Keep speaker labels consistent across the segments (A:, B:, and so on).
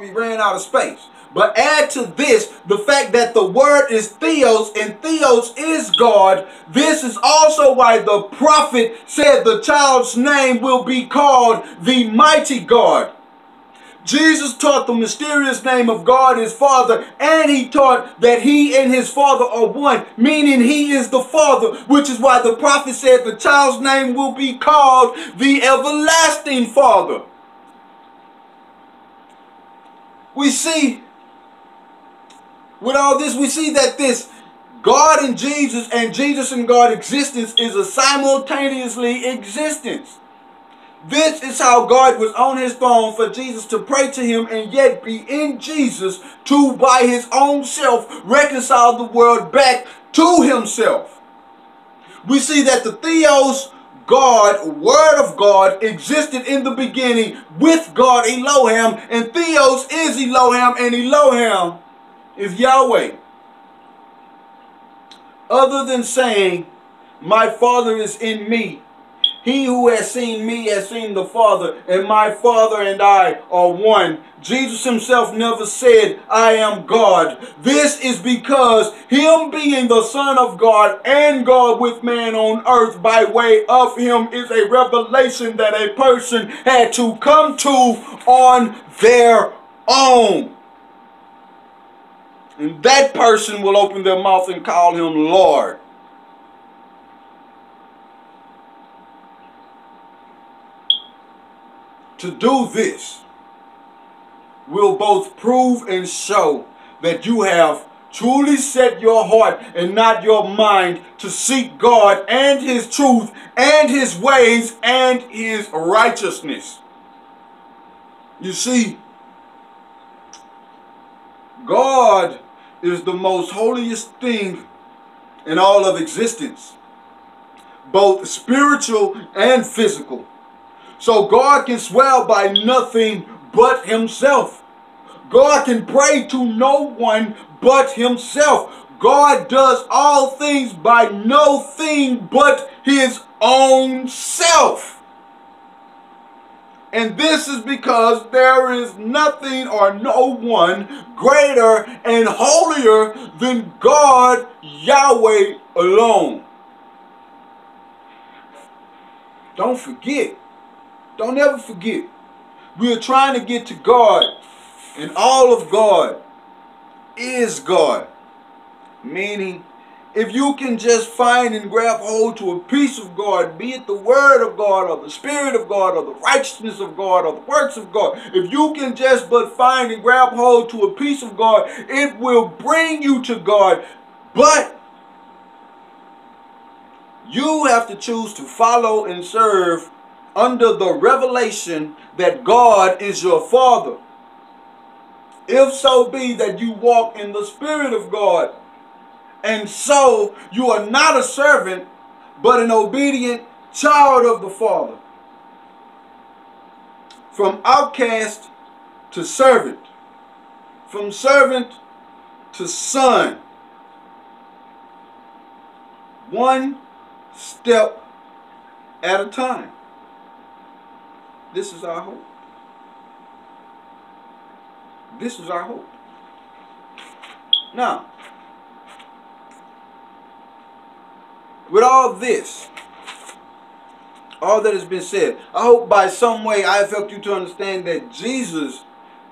A: we ran out of space. But add to this the fact that the word is theos and theos is God. This is also why the prophet said the child's name will be called the mighty God. Jesus taught the mysterious name of God his Father, and he taught that he and his Father are one, meaning he is the Father, which is why the prophet said the child's name will be called the everlasting Father. We see, with all this, we see that this God and Jesus and Jesus and God existence is a simultaneously existence. This is how God was on his throne for Jesus to pray to him and yet be in Jesus to by his own self reconcile the world back to himself. We see that the Theos God, Word of God, existed in the beginning with God, Elohim, and Theos is Elohim, and Elohim is Yahweh. Other than saying, My Father is in me, he who has seen me has seen the Father, and my Father and I are one. Jesus himself never said, I am God. This is because him being the Son of God and God with man on earth by way of him is a revelation that a person had to come to on their own. And that person will open their mouth and call him Lord. To do this will both prove and show that you have truly set your heart and not your mind to seek God and his truth and his ways and his righteousness. You see, God is the most holiest thing in all of existence, both spiritual and physical. So God can swear by nothing but himself. God can pray to no one but himself. God does all things by no thing but his own self. And this is because there is nothing or no one greater and holier than God, Yahweh alone. Don't forget, don't ever forget. We are trying to get to God. And all of God is God. Meaning, if you can just find and grab hold to a piece of God, be it the Word of God or the Spirit of God or the righteousness of God or the works of God, if you can just but find and grab hold to a piece of God, it will bring you to God. But you have to choose to follow and serve under the revelation that God is your Father. If so be that you walk in the Spirit of God, and so you are not a servant, but an obedient child of the Father. From outcast to servant, from servant to son. One step at a time. This is our hope. This is our hope. Now, with all this, all that has been said, I hope by some way I have helped you to understand that Jesus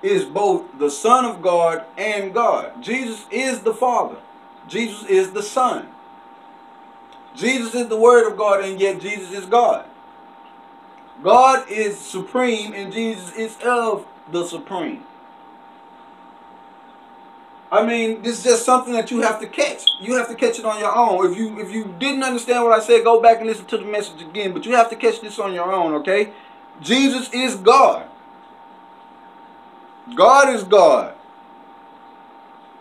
A: is both the Son of God and God. Jesus is the Father. Jesus is the Son. Jesus is the Word of God, and yet Jesus is God. God is supreme and Jesus is of the supreme. I mean, this is just something that you have to catch. You have to catch it on your own. If you if you didn't understand what I said, go back and listen to the message again. But you have to catch this on your own, okay? Jesus is God. God is God.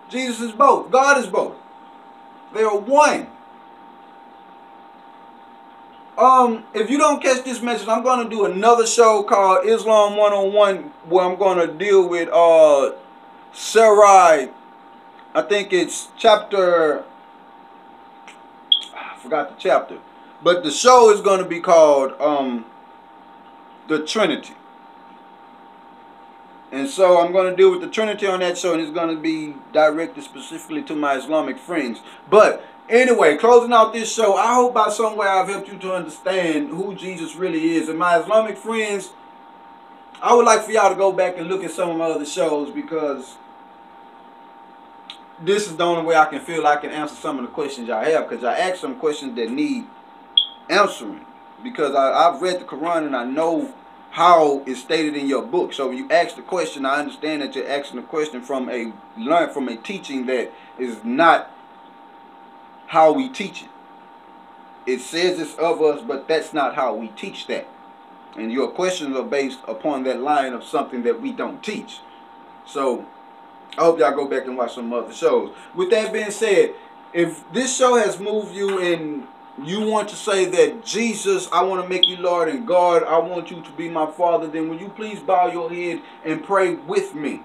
A: Jesus is both. God is both. They are one. Um, if you don't catch this message, I'm going to do another show called Islam 101 where I'm going to deal with uh Surah. I think it's chapter I forgot the chapter. But the show is going to be called um The Trinity. And so I'm going to deal with the Trinity on that show, and it's going to be directed specifically to my Islamic friends. But anyway, closing out this show, I hope by some way I've helped you to understand who Jesus really is. And my Islamic friends, I would like for y'all to go back and look at some of my other shows because this is the only way I can feel I can answer some of the questions y'all have because I asked some questions that need answering because I, I've read the Quran and I know how it's stated in your book. So when you ask the question, I understand that you're asking the question from a learn from a teaching that is not how we teach it. It says it's of us, but that's not how we teach that. And your questions are based upon that line of something that we don't teach. So I hope y'all go back and watch some other shows. With that being said, if this show has moved you and you want to say that Jesus, I want to make you Lord and God, I want you to be my Father, then will you please bow your head and pray with me?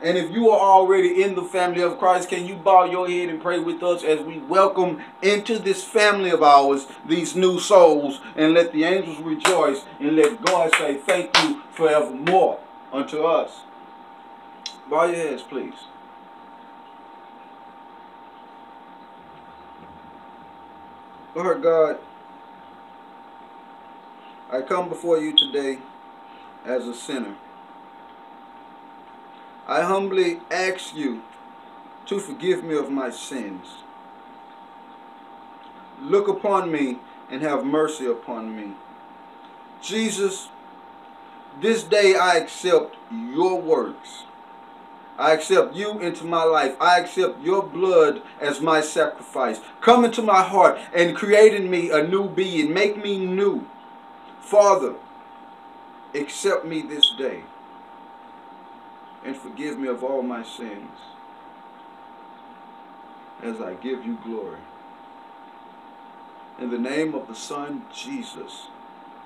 A: And if you are already in the family of Christ, can you bow your head and pray with us as we welcome into this family of ours these new souls and let the angels rejoice and let God say thank you forevermore unto us. Bow your heads, please. Lord God, I come before you today as a sinner. I humbly ask you to forgive me of my sins. Look upon me and have mercy upon me. Jesus, this day I accept your works. I accept you into my life. I accept your blood as my sacrifice. Come into my heart and create in me a new being. Make me new. Father, accept me this day and forgive me of all my sins as I give you glory. In the name of the Son, Jesus,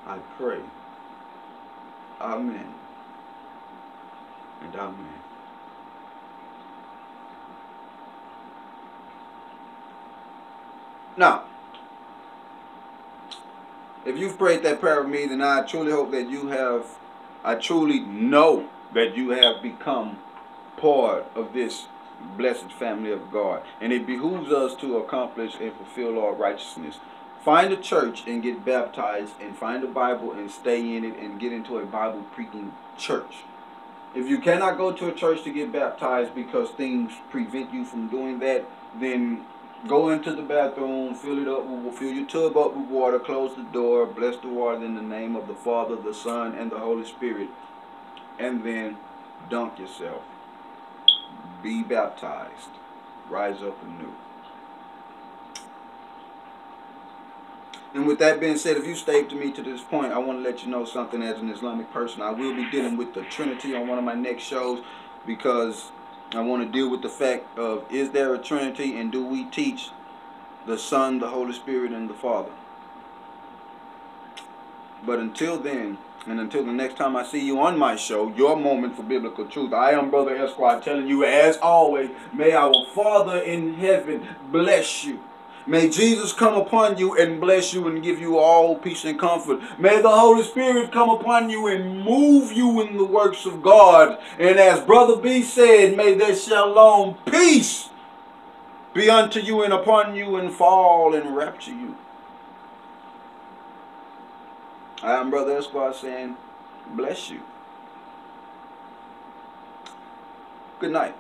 A: I pray. Amen and amen. Now, if you've prayed that prayer with me, then I truly hope that you have, I truly know that you have become part of this blessed family of God. And it behooves us to accomplish and fulfill our righteousness. Find a church and get baptized and find a Bible and stay in it and get into a Bible preaching church. If you cannot go to a church to get baptized because things prevent you from doing that, then Go into the bathroom, fill it up, fill your tub up with water, close the door, bless the water in the name of the Father, the Son, and the Holy Spirit, and then dunk yourself. Be baptized. Rise up anew. And with that being said, if you stayed to me to this point, I want to let you know something as an Islamic person. I will be dealing with the Trinity on one of my next shows because I want to deal with the fact of is there a Trinity and do we teach the Son, the Holy Spirit, and the Father? But until then, and until the next time I see you on my show, your moment for biblical truth, I am Brother Esquire telling you, as always, may our Father in heaven bless you. May Jesus come upon you and bless you and give you all peace and comfort. May the Holy Spirit come upon you and move you in the works of God. And as Brother B said, may there shalom peace be unto you and upon you and fall and rapture you. I am Brother Esquire saying, bless you. Good night.